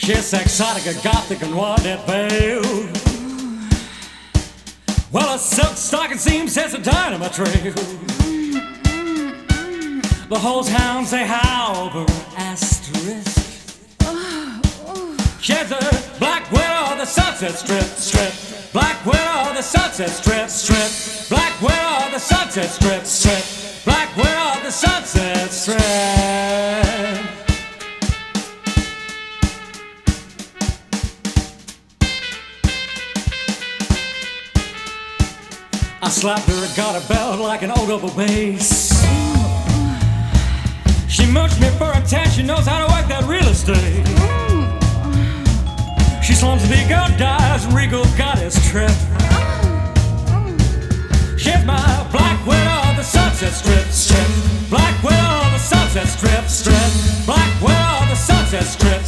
She's exotic, a gothic, and what it veil. Well, a silk stocking seam sets a dynamite trail. The whole hounds they howl for asterisk. She's a black widow of the sunset strip, strip. Black widow of the sunset strip, strip. Black widow of the sunset strip, strip. Black widow I slapped her, got her belt like an old double bass. She munched me for a tan, she knows how to work that real estate. She slums the ego dies, regal goddess trip. She's my black widow of the sunset strip, strip. Black widow of the sunset strip, strip. Black widow of the sunset strip.